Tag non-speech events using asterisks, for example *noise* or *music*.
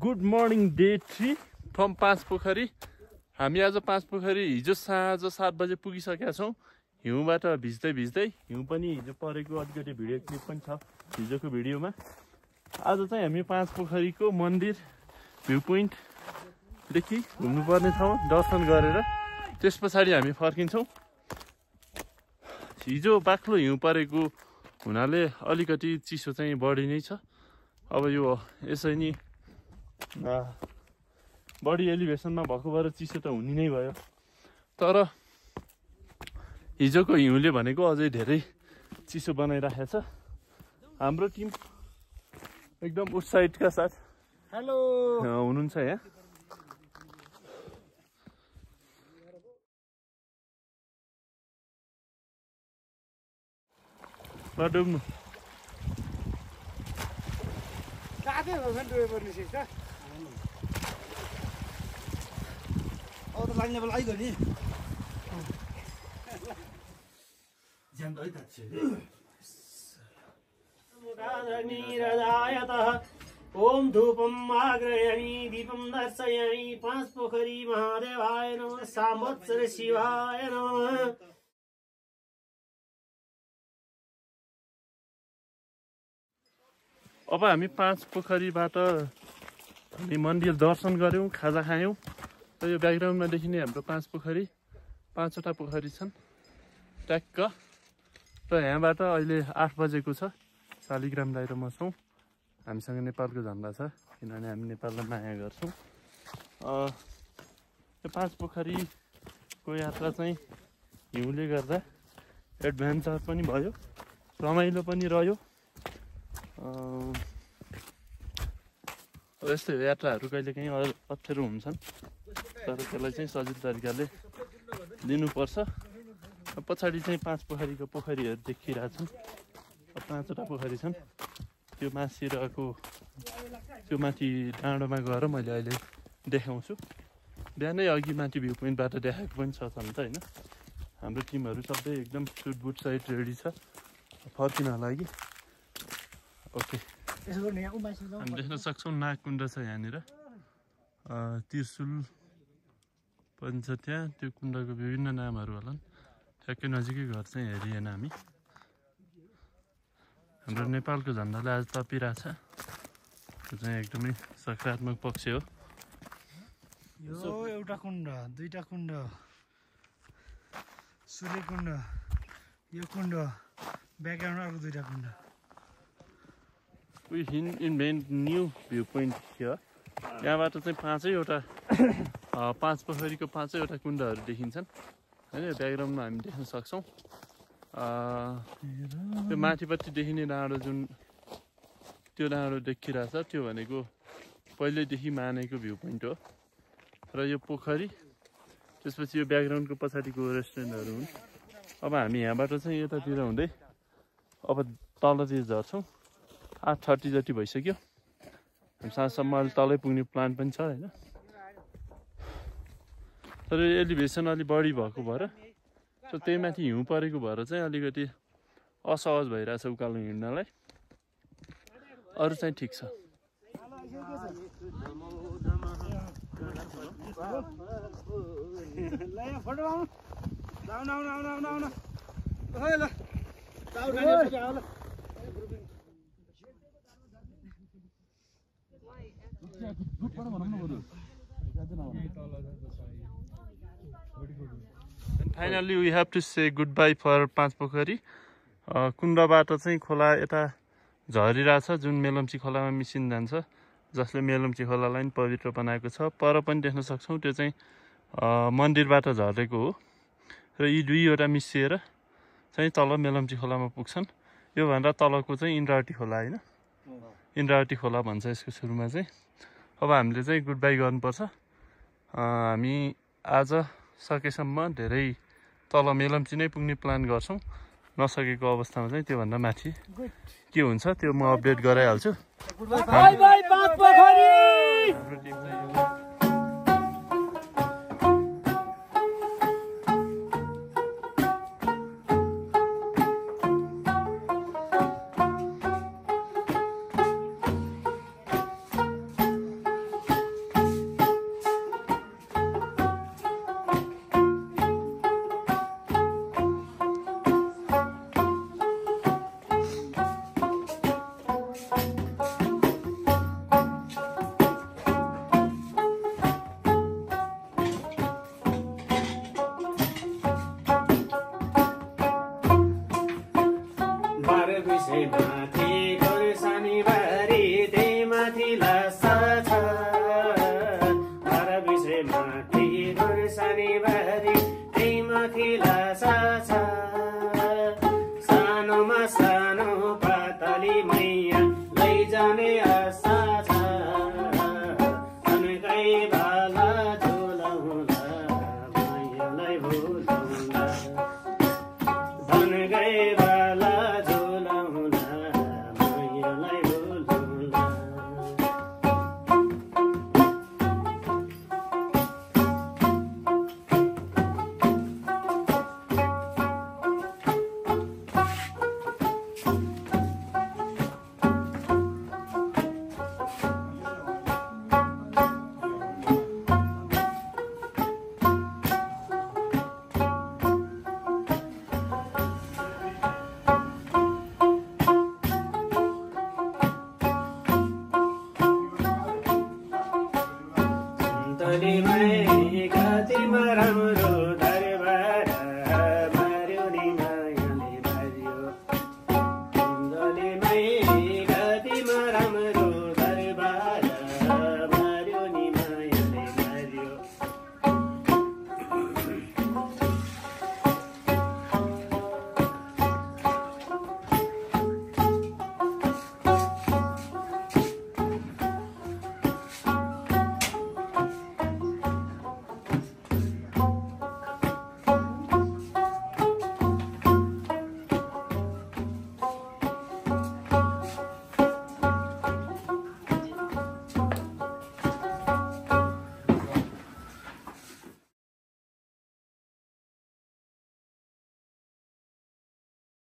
Good morning day three. From Panch Pokhari. हामी आज पाँच पोखरी हिजो साँझ सात बजे पुगिसकेका छौँ। हिउँबाट भिज्दै भिज्दै हिउँ पनि हिजो परेको अलिकति भिडियो क्लिप पनि छ हिजोको भिडियोमा। आज चाहिँ हामी पाँच पोखरीको मन्दिर भ्यू पोइन्टदेखि घुम्नुपर्ने ठाउँ दर्शन गरेर त्यस पछाडि हामी फर्किन्छौँ। हिजो बाक्लो हिउँ परेको हुनाले अलिकति चिसो चाहिँ बढी नै छ। अब यो यसै नि बढी एलिभेसनमा भएको भएर चिसो त हुने नै भयो तर हिजोको हिउँले भनेको अझै धेरै चिसो बनाइराखेको छ हाम्रो टिम एकदम उत्साहितका साथ हेलो हुनुहुन्छ यहाँ ल डुब्नु भने डुबे पर्ने सिक्छ अब त लाग्ने बेला आइगयो नि ओम धूपम आग्रयामि दीपम दर्शयामि पाँच पोखरी महादेवाय नमः साम्वत्सर शिवाय नमः। अब हामी पाँच पोखरीबाट हामी मन्दिर दर्शन गऱ्यौँ खाजा खायौँ। र यो ब्याकग्राउन्डमा देखिने हाम्रो पाँच पोखरी पाँचवटा पोखरी छन्। ट्याक्क। र यहाँबाट अहिले आठ बजेको छ। शालिग्राम दाइ र म छौँ। हामीसँग नेपालको झन्डा छ किनभने हामी नेपाललाई माया गर्छौँ। यो पाँच पोखरीको यात्रा चाहिँ हिउँले गर्दा एडभेन्चर पनि भयो रमाइलो पनि रह्यो। यस्तै यात्राहरू कहिलेकाहीँ अप्ठ्यारो हुन्छन्। तर त्यसलाई चाहिँ सजिलो तरिकाले लिनुपर्छ। पछाडि चाहिँ पाँच पोखरीको पोखरीहरू देखिरहेछन् पाँचवटा पोखरी छन्। त्यो मासिरहेको त्यो माथि डाँडोमा गएर मैले अहिले देखाउँछु। बिहानै अघि माथि भ्यू पोइन्टबाट देखाएको पनि छ छन् त होइन? हाम्रो टिमहरू सबै एकदम सुट बुट सहित रेडी छ। फर्किन लागि ओके। हामी देख्न सक्छौँ नागकुण्ड छ यहाँनिर। त्रिशुल पनि छ त्यहाँ त्यो कुण्डको विभिन्न नामहरू होलान् ठ्याक्कै नजिकै घर चाहिँ हेरिएन हामी हाम्रो नेपालको झन्डाले आज तपिरहेछ। त्यो चाहिँ एकदमै सकारात्मक पक्ष हो। यो एउटा कुण्ड दुईटा कुण्ड सूर्य कुण्ड यो कुण्ड ब्याकग्राउन्ड अर्को दुईटा कुण्ड। वी हिन invent new viewpoint here यहाँबाट चाहिँ पाँचैवटा पाँच पोखरीको पाँचैवटा कुण्डहरू देखिन्छन्। होइन ब्याकग्राउन्डमा हामी देख्न सक्छौँ। त्यो माथिपट्टि देखिने डाँडो जुन त्यो डाँडो देखिरहेछ त्यो भनेको पहिल्यैदेखि मानेको भ्यू पोइन्ट हो। र यो पोखरी त्यसपछि यो ब्याकग्राउन्डको पछाडिको रेस्टुरेन्टहरू हुन्। अब हामी यहाँबाट चाहिँ यतातिर हुँदै अब तलतिर झर्छौँ। आठ थर्टी जति भइसक्यो। साँझसम्म अहिले तलै पुग्ने प्लान पनि छ होइन? तर एलिभेसन अलिक बढी भएको भएर सो त्यही माथि हिउँ परेको भएर चाहिँ अलिकति असहज भइरहेछ उकालो हिँड्नलाई। अरू चाहिँ ठिक छ। *laughs* ल खाने पछि आऊ ल finally we have to say goodbye for Panch Pokhari कुण्डबाट चाहिँ खोला यता झरिरहेछ जुन मेलम्ची खोलामा मिसिन जान्छ जसले मेलम्ची खोलालाई पनि पवित्र बनाएको छ। पर पनि देख्न सक्छौँ त्यो चाहिँ मन्दिरबाट झरेको हो। र यी दुईवटा मिसिएर चाहिँ तल मेलम्ची खोलामा पुग्छन्। योभन्दा तलको चाहिँ इन्द्रावती खोला होइन? इन्द्रावती खोला भन्छ यसको सुरुमा चाहिँ। अब हामीले चाहिँ गुड बाई गर्नुपर्छ हामी आज सकेसम्म धेरै तल मेलम्ची नै पुग्ने प्लान गर्छौँ। नसकेको अवस्थामा चाहिँ त्योभन्दा माथि। के हुन्छ त्यो म अपडेट गराइहाल्छु। लासा छ सानोमा सानो Amen.